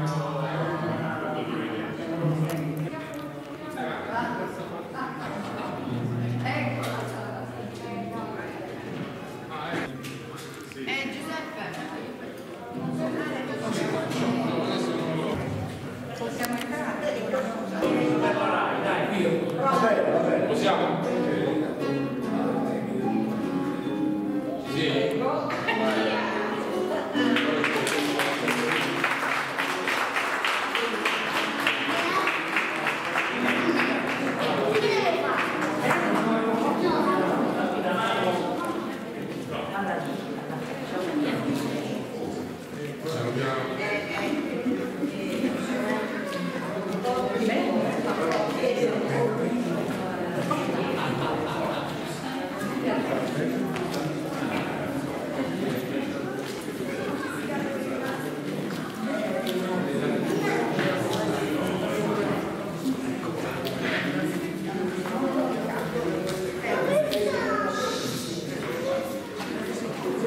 Eh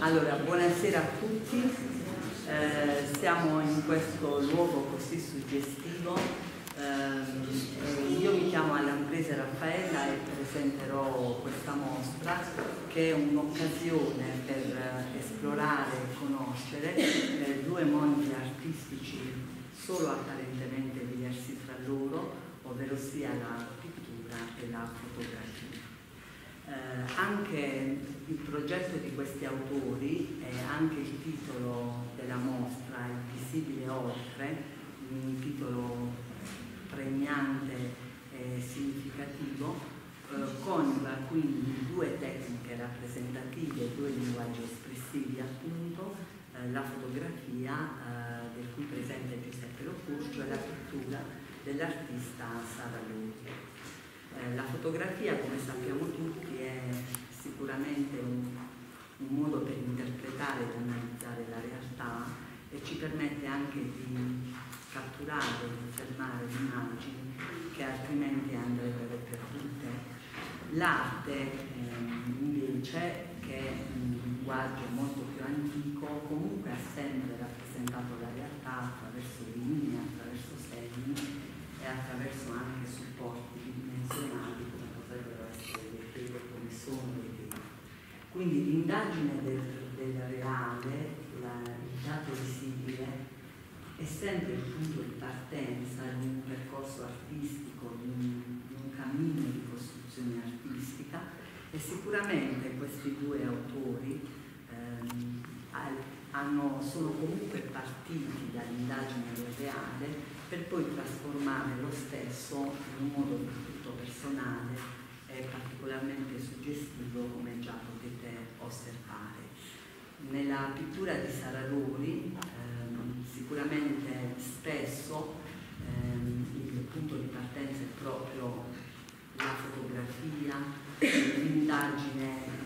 Allora, buonasera a tutti. Eh, siamo in questo luogo così suggestivo. Eh, io mi chiamo Alamprese Raffaella e presenterò questa mostra che è un'occasione per esplorare e conoscere eh, due mondi artistici solo apparentemente diversi tra loro, ovvero sia la pittura e la fotografia. Eh, anche il progetto di questi autori e anche il titolo della mostra, Il visibile oltre, un titolo pregnante e significativo, eh, coniuga quindi due tecniche rappresentative, due linguaggi espressivi appunto, eh, la fotografia eh, del cui presente Giuseppe Locurcio e la pittura dell'artista Sara Lodi. Eh, La fotografia, come sappiamo tutti, è sicuramente un, un modo per interpretare ed analizzare la realtà e ci permette anche di catturare, di fermare immagini che altrimenti andrebbero perdute. L'arte ehm, invece, che è un linguaggio molto più antico, comunque ha sempre rappresentato la realtà attraverso linee, attraverso segni e attraverso anche supporti dimensionali come potrebbero essere le tele, come sono le tele. Quindi l'indagine del, del reale, la- il dato visibile, è sempre il punto di partenza di un percorso artistico, di un, di un cammino di costruzione artistica e sicuramente questi due autori ehm, hanno- sono comunque partiti dall'indagine del reale per poi trasformare lo stesso in un modo del tutto personale e particolarmente suggestivo come già potete osservare. Nella pittura di Sara Lori ehm, sicuramente spesso ehm, il punto di partenza è proprio la fotografia, l'indagine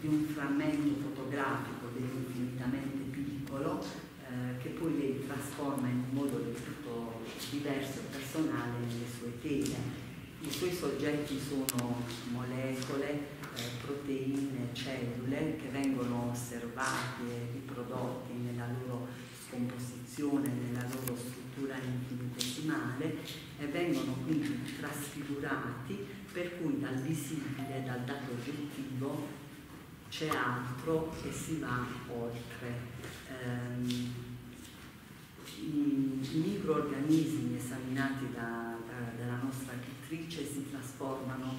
di un frammento fotografico dell'infinitamente piccolo eh, che poi lei trasforma in un modo del tutto diverso e personale nelle sue tele. I suoi soggetti sono molecole, eh, proteine, cellule che vengono osservate e riprodotte nella loro scomposizione, nella loro struttura infinitesimale e vengono quindi trasfigurati per cui dal visibile, dal dato oggettivo c'è altro e si va oltre. Ehm, i, microorganismi esaminati da- da- dalla nostra pittrice si trasformano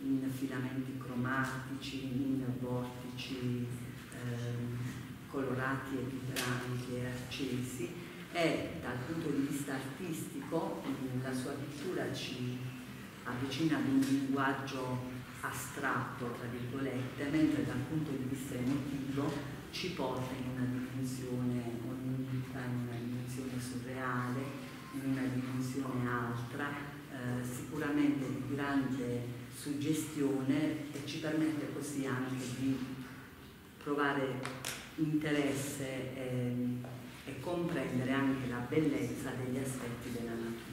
in filamenti cromatici, in vortici ehm, colorati e vibranti e accesi e dal punto di vista artistico la sua pittura ci avvicina ad un linguaggio astratto, tra virgolette, mentre dal punto di vista emotivo ci porta in una dimensione onirica, in una dimensione surreale, in una dimensione altra, eh, sicuramente di grande suggestione e ci permette così anche di provare interesse e, e comprendere anche la bellezza degli aspetti della natura.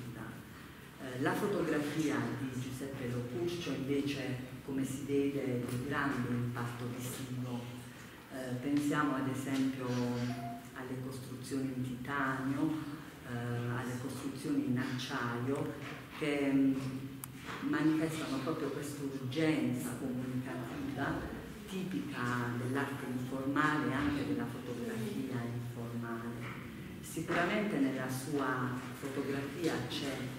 Eh, la fotografia di Giuseppe Locurcio invece, come si vede, di grande impatto visivo. Eh, pensiamo ad esempio alle costruzioni in titanio, eh, alle costruzioni in acciaio che mh, manifestano proprio questa urgenza comunicativa tipica dell'arte informale e anche della fotografia informale. Sicuramente nella sua fotografia c'è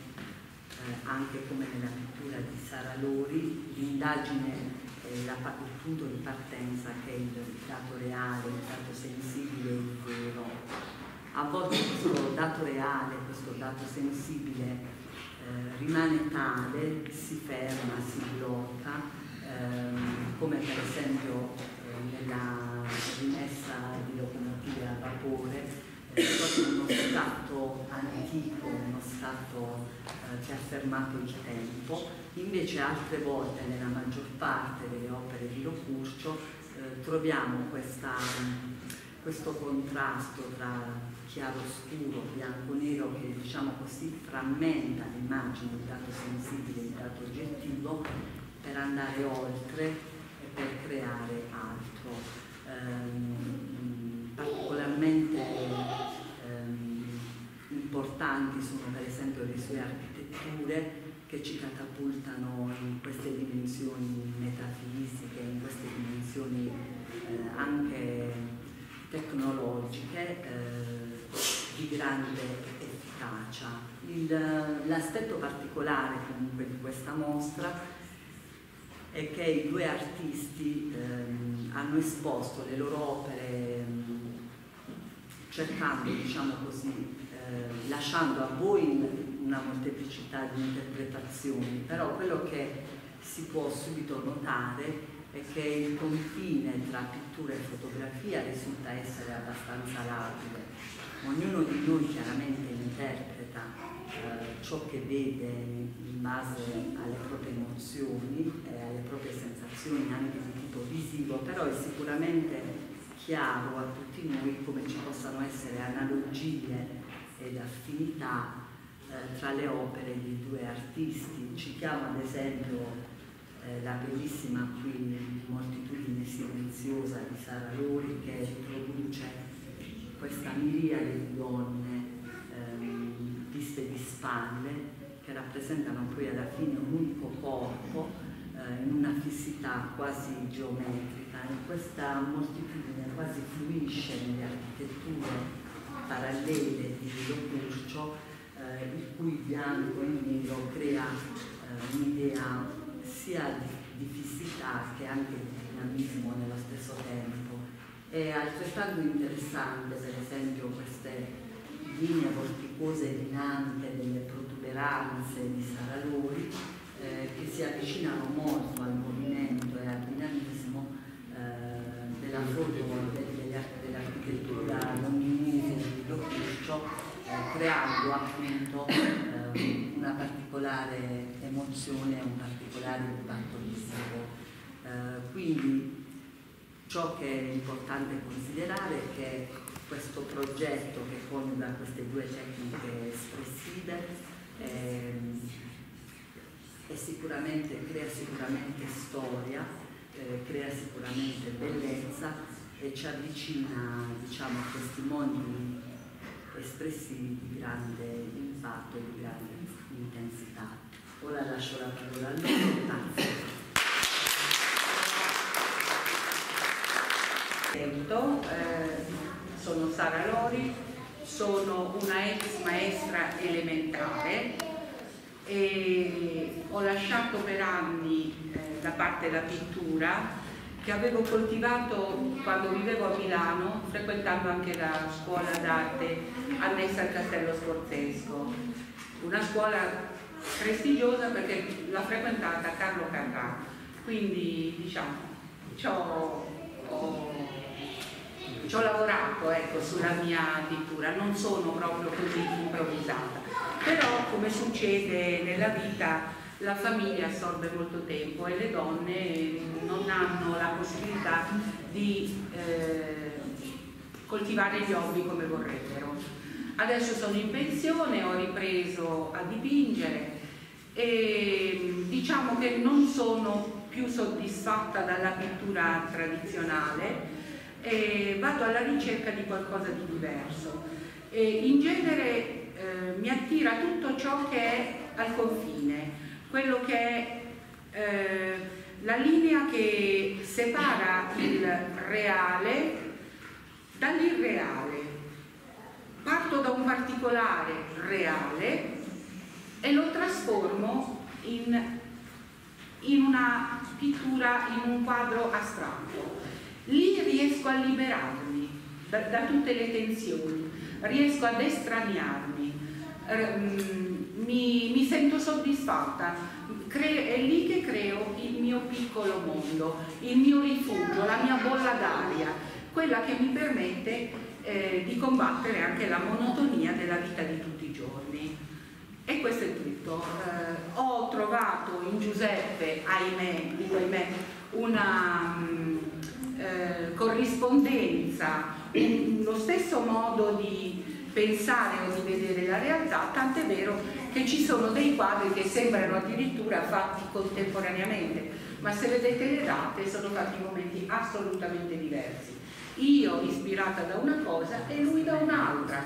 anche come nella pittura di Sara Lori l'indagine eh, il punto di partenza che è il dato reale, il dato sensibile, il vero. A volte questo dato reale, questo dato sensibile eh, rimane tale, si ferma, si blocca, ehm, come per esempio eh, nella rimessa di locomotive a vapore, eh, proprio uno stato antico, uno stato eh, che ha fermato il tempo, invece altre volte nella maggior parte delle opere di Locurcio eh, troviamo questa, questo contrasto tra chiaro-scuro, bianco-nero che diciamo così frammenta l'immagine di dato sensibile, di dato oggettivo per andare oltre e per creare altro. Ehm, particolarmente importanti sono per esempio le sue architetture che ci catapultano in queste dimensioni metafisiche, in queste dimensioni eh, anche tecnologiche. Eh, di grande efficacia. l'aspetto particolare comunque di questa mostra è che i due artisti ehm, hanno esposto le loro opere ehm, cercando, diciamo così, eh, lasciando a voi una molteplicità di interpretazioni, però quello che si può subito notare è che il confine tra pittura e fotografia risulta essere abbastanza labile. Ognuno di noi chiaramente interpreta eh, ciò che vede in base alle proprie emozioni e alle proprie sensazioni anche di tipo visivo, però è sicuramente chiaro a tutti noi come ci possano essere analogie ed affinità eh, tra le opere di due artisti. Citiamo ad esempio eh, la bellissima qui Moltitudine silenziosa di Sara Lori che riproduce questa miriade di donne ehm, viste di spalle che rappresentano poi alla fine un unico corpo eh, in una fissità quasi geometrica e questa moltitudine quasi fluisce nelle architetture parallele di Locurcio eh, il cui bianco e nero crea eh, un'idea sia di, di fissità che anche di dinamismo nello stesso tempo. È altrettanto interessante, per esempio, queste linee vorticose e dinamiche delle protuberanze di Saralori eh, che si avvicinano molto al movimento e al dinamismo eh, della foto dell'architettura londinese di Locurcio, eh, creando appunto eh, una particolare emozione, un particolare impatto visivo. Eh, quindi Ciò che è importante considerare è che questo progetto che coniuga queste due tecniche espressive è sicuramente, crea sicuramente storia, eh, crea sicuramente bellezza e ci avvicina diciamo, a questi mondi espressivi di grande impatto e di grande. Ora lascio la parola a loro, grazie. presento, eh, sono Sara Lori, sono una ex maestra elementare e ho lasciato per anni eh, la parte della pittura che avevo coltivato quando vivevo a Milano, frequentando anche la scuola d'arte annessa al Castello Sforzesco, una scuola prestigiosa perché l'ha frequentata Carlo Carrà, quindi diciamo ho ci ho lavorato ecco, sulla mia pittura, non sono proprio così improvvisata, però come succede nella vita la famiglia assorbe molto tempo e le donne non hanno la possibilità di eh, coltivare gli hobby come vorrebbero. Adesso sono in pensione, ho ripreso a dipingere e diciamo che non sono più soddisfatta dalla pittura tradizionale e vado alla ricerca di qualcosa di diverso. E in genere eh, mi attira tutto ciò che è al confine, quello che è eh, la linea che separa il reale dall'irreale. Particolare reale e lo trasformo in, in una pittura, in un quadro astratto. Lì riesco a liberarmi da, da tutte le tensioni, riesco ad estraniarmi, ehm, mi, mi, sento soddisfatta, è lì che creo il mio piccolo mondo, il mio rifugio, la mia bolla d'aria, quella che mi permette eh, di combattere anche la monotonia della vita di tutti i giorni. E questo è tutto. Eh, ho trovato in Giuseppe, ahimè, ahimè, una mm, eh, corrispondenza, lo stesso modo di pensare o di vedere la realtà, tant'è vero che ci sono dei quadri che sembrano addirittura fatti contemporaneamente, ma se vedete le date sono fatti in momenti assolutamente diversi. Io ispirata da una cosa e lui da un'altra,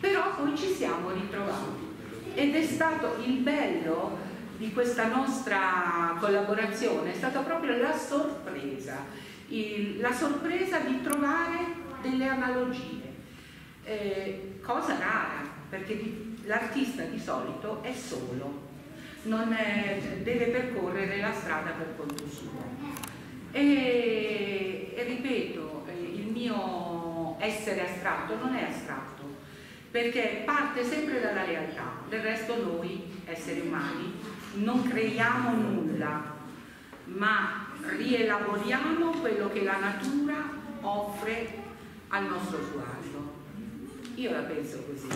però poi ci siamo ritrovati. Ed è stato il bello di questa nostra collaborazione, è stata proprio la sorpresa, il, la sorpresa di trovare delle analogie, eh, cosa rara, perché l'artista di solito è solo, è, deve percorrere la strada per conto suo. E, e ripeto, mio essere astratto non è astratto, perché parte sempre dalla realtà, del resto noi, esseri umani, non creiamo nulla, ma rielaboriamo quello che la natura offre al nostro sguardo. Io la penso così.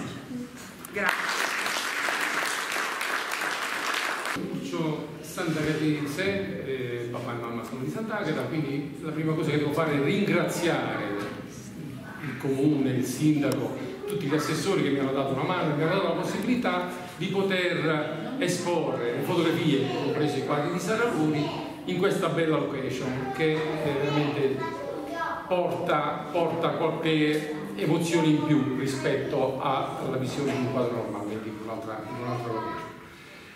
Grazie. Lucio Sant'Agatese, eh, papà e mamma sono di Sant'Agata, quindi la prima cosa che devo fare è ringraziare il comune, il sindaco, tutti gli assessori che mi hanno dato una mano, mi hanno dato la possibilità di poter esporre le fotografie, compresi i quadri di Sara Ruri, in questa bella location che veramente porta, porta qualche emozione in più rispetto alla visione di un quadro normale di un'altra location.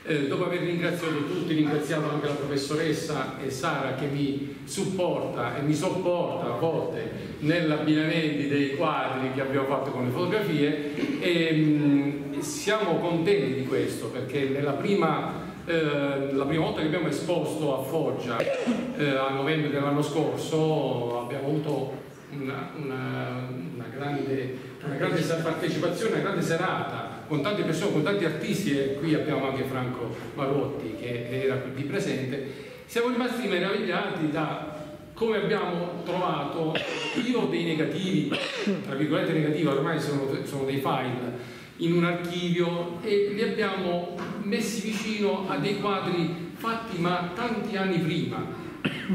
Eh, dopo aver ringraziato tutti, ringraziato anche la professoressa e Sara che mi supporta e mi sopporta a volte nell'abbinamento dei quadri che abbiamo fatto con le fotografie. E mh, siamo contenti di questo perché nella prima, eh, la prima volta che abbiamo esposto a Foggia eh, a novembre dell'anno scorso abbiamo avuto una, una, una, grande, una grande partecipazione, una grande serata con tante persone, con tanti artisti e qui abbiamo anche Franco Marotti che era qui presente, siamo rimasti meravigliati da come abbiamo trovato, io dei negativi, tra virgolette negativi, ormai sono, sono dei file, in un archivio e li abbiamo messi vicino a dei quadri fatti ma tanti anni prima.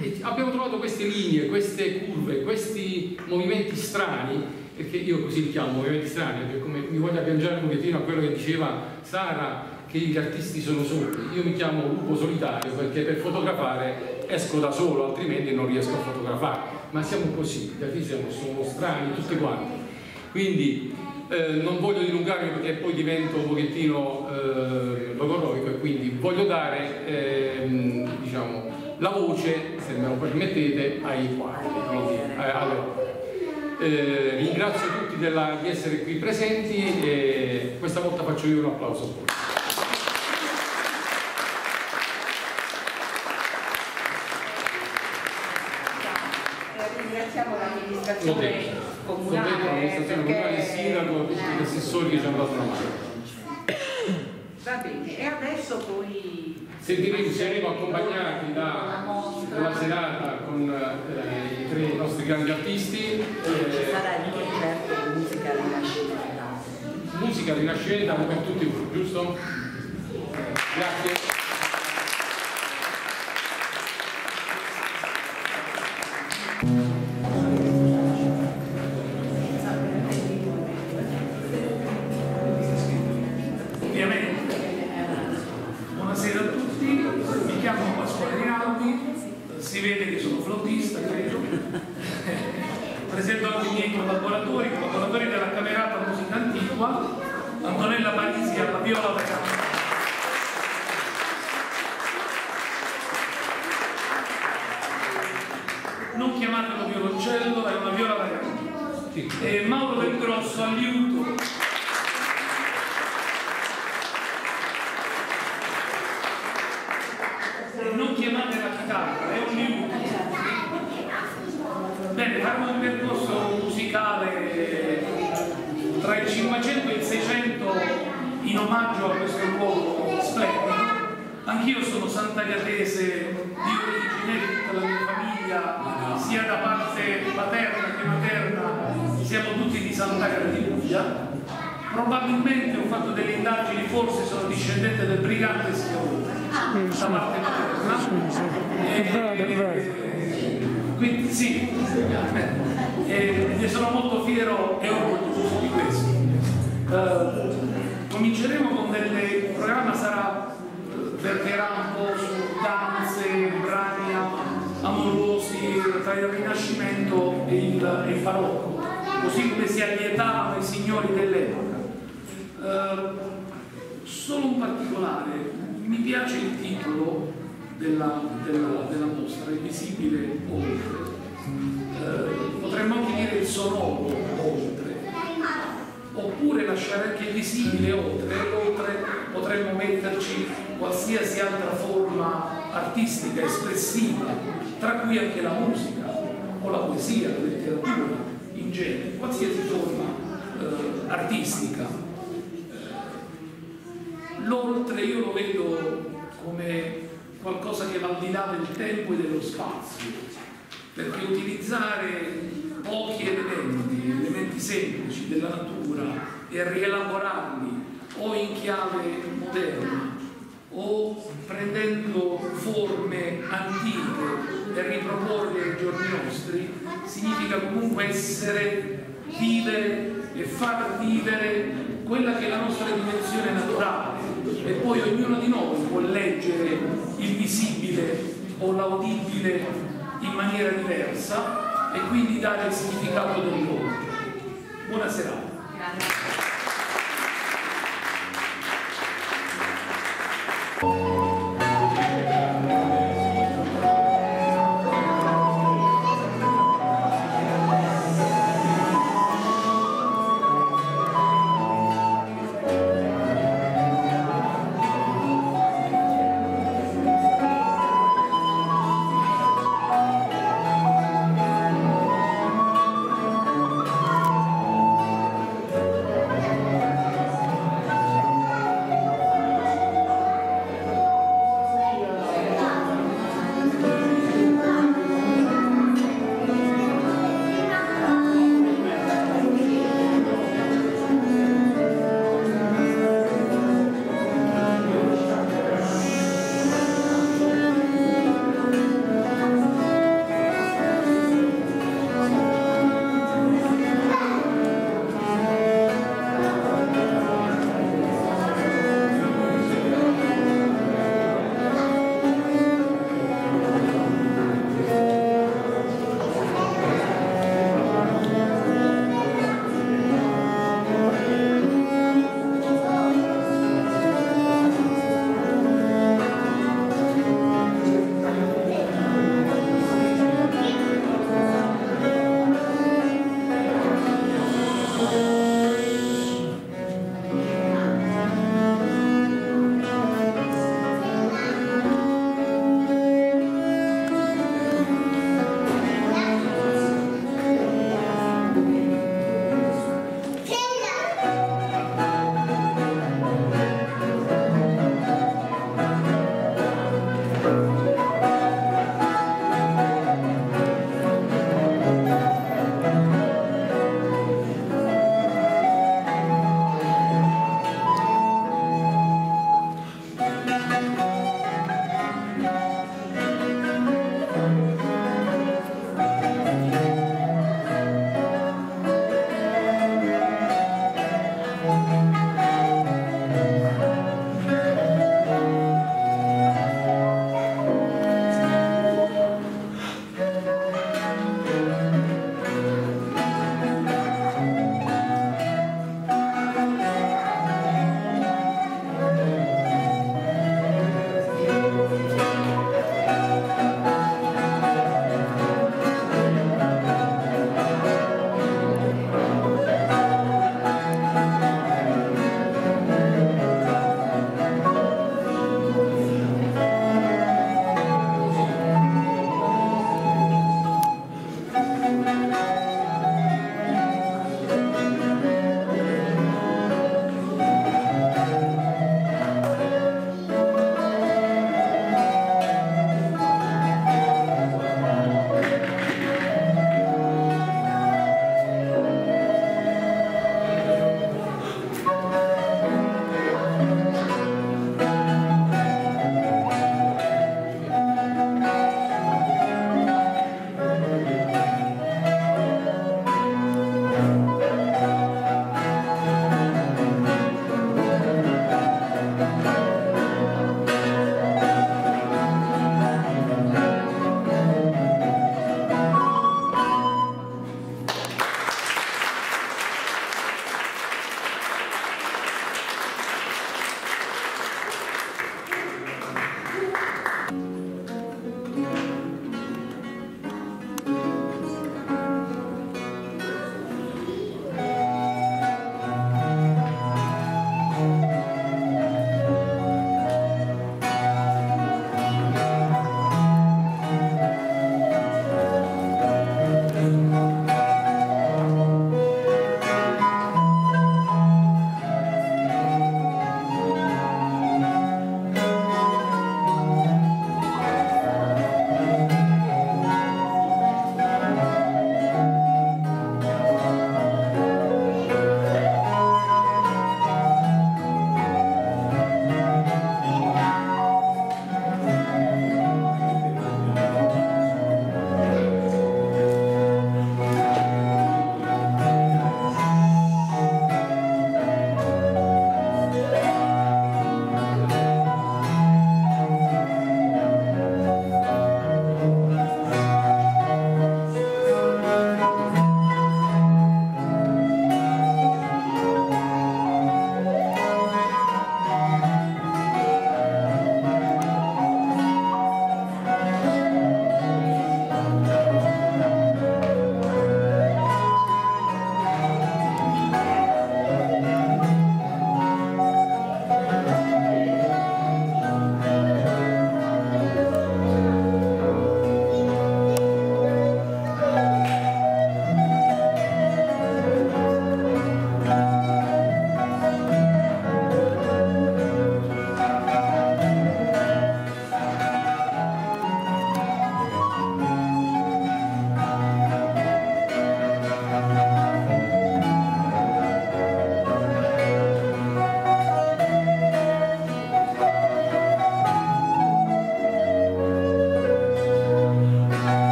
E abbiamo trovato queste linee, queste curve, questi movimenti strani perché io così li chiamo movimenti strani, perché come mi voglio agganciare un pochettino a quello che diceva Sara, che gli artisti sono soli. Io mi chiamo lupo solitario perché per fotografare esco da solo, altrimenti non riesco a fotografare. Ma siamo così, gli artisti sono strani tutti quanti. Quindi eh, non voglio dilungarmi perché poi divento un pochettino eh, logoroico e quindi voglio dare eh, diciamo, la voce, se me lo permettete, ai quadri, quindi eh, alle eh, ringrazio tutti della, di essere qui presenti e questa volta faccio io un applauso a voi. ringraziamo l'amministrazione comunale l'amministrazione comunale, il sindaco, tutti gli assessori che ci hanno dato una mano. Va bene, e adesso poi sentiremo, saremo accompagnati da, dalla serata con eh, i tre nostri grandi artisti. Ci sarà il concerto di musica rinascente. Musica rinascente per tutti voi, giusto? Grazie. qua, Antonella Parisi alla viola da campo. Non chiamatelo violoncello, è una viola da campo. Sì. E Mauro Del Grosso all'U siamo tutti di Sant'Agata di Puglia, probabilmente ho fatto delle indagini, forse sono discendente del brigante Schiavone, questa parte materna. Quindi sì, eh, eh, eh, e, e sono molto fiero e orgoglioso di questo. Uh, cominceremo con delle, il programma sarà verterà un po' su danze, brani amorosi tra il Rinascimento e il, e il barocco così come si allietavano i signori dell'epoca. Eh, solo un particolare, mi piace il titolo della, della, della mostra, Invisibile Oltre. Eh, potremmo anche dire il sonoro oltre, oppure lasciare anche il visibile oltre, oltre potremmo metterci qualsiasi altra forma artistica, espressiva, tra cui anche la musica o la poesia, la letteratura in genere, qualsiasi forma eh, artistica. L'oltre io lo vedo come qualcosa che va al di là del tempo e dello spazio, perché utilizzare pochi elementi, elementi semplici della natura e rielaborarli o in chiave moderna o prendendo forme antiche e riproporli ai giorni nostri significa comunque essere, vivere e far vivere quella che è la nostra dimensione naturale e poi ognuno di noi può leggere il visibile o l'audibile in maniera diversa e quindi dare il significato del mondo. Buonasera. Grazie.